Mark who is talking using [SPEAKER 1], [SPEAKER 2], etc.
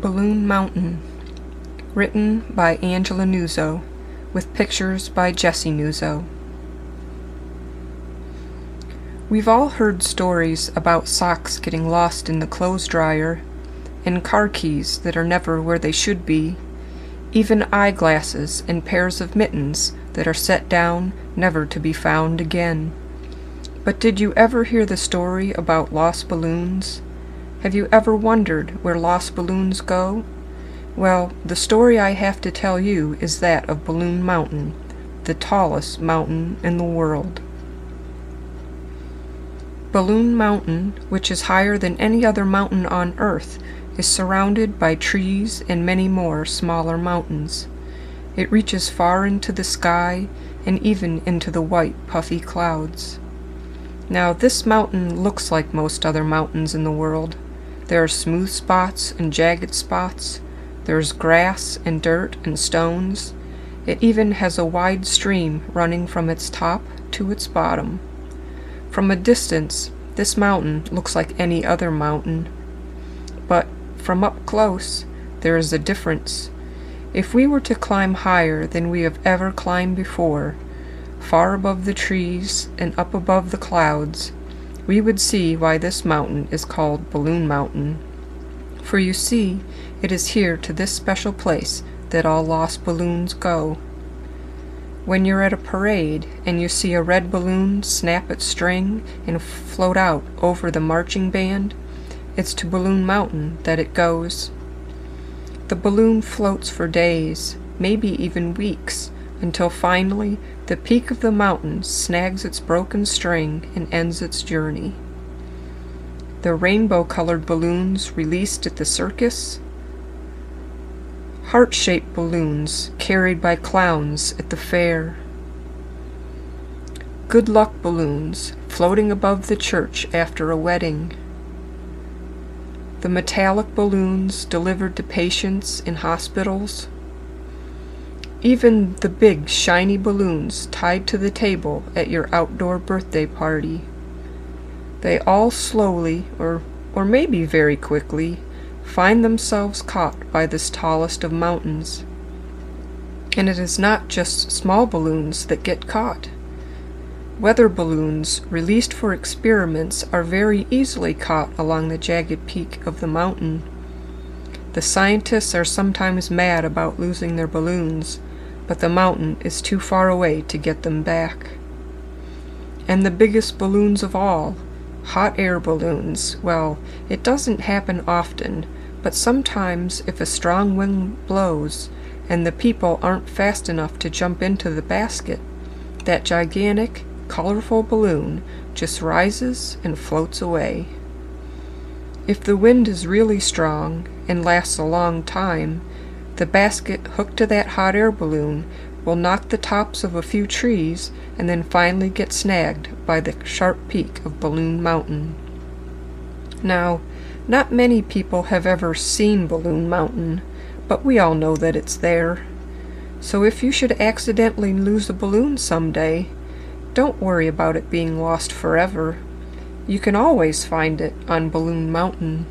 [SPEAKER 1] Balloon Mountain, written by Angela Nuzzo, with pictures by Jesse Nuzzo. We've all heard stories about socks getting lost in the clothes dryer, and car keys that are never where they should be, even eyeglasses and pairs of mittens that are set down never to be found again. But did you ever hear the story about lost balloons? Have you ever wondered where lost balloons go? Well, the story I have to tell you is that of Balloon Mountain, the tallest mountain in the world. Balloon Mountain, which is higher than any other mountain on earth, is surrounded by trees and many more smaller mountains. It reaches far into the sky and even into the white, puffy clouds. Now, this mountain looks like most other mountains in the world. There are smooth spots and jagged spots. There's grass and dirt and stones. It even has a wide stream running from its top to its bottom. From a distance, this mountain looks like any other mountain. But from up close, there is a difference. If we were to climb higher than we have ever climbed before, far above the trees and up above the clouds, we would see why this mountain is called Balloon Mountain. For you see, it is here to this special place that all lost balloons go. When you're at a parade and you see a red balloon snap its string and float out over the marching band, it's to Balloon Mountain that it goes. The balloon floats for days, maybe even weeks, until finally the peak of the mountain snags its broken string and ends its journey. The rainbow colored balloons released at the circus, heart shaped balloons carried by clowns at the fair, good luck balloons floating above the church after a wedding, the metallic balloons delivered to patients in hospitals even the big, shiny balloons tied to the table at your outdoor birthday party. They all slowly, or, or maybe very quickly, find themselves caught by this tallest of mountains. And it is not just small balloons that get caught. Weather balloons released for experiments are very easily caught along the jagged peak of the mountain. The scientists are sometimes mad about losing their balloons, but the mountain is too far away to get them back. And the biggest balloons of all, hot air balloons, well, it doesn't happen often, but sometimes if a strong wind blows and the people aren't fast enough to jump into the basket, that gigantic, colorful balloon just rises and floats away. If the wind is really strong and lasts a long time, the basket hooked to that hot air balloon will knock the tops of a few trees and then finally get snagged by the sharp peak of Balloon Mountain. Now, not many people have ever seen Balloon Mountain, but we all know that it's there. So if you should accidentally lose a balloon someday, don't worry about it being lost forever. You can always find it on Balloon Mountain.